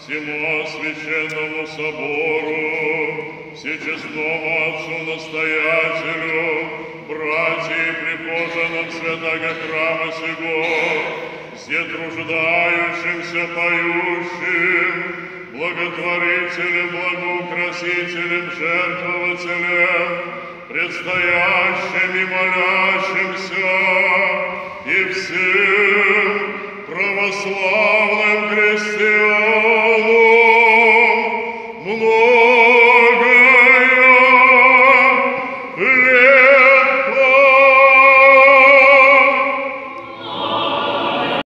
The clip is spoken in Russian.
всему священному собору, всечестному Отцу Настоятелю, братья и прихожанам святого храма сего, все труждающимся поющим, благотворителям, благоукрасителям, жертвователям, предстоящим и молящимся, и всем православным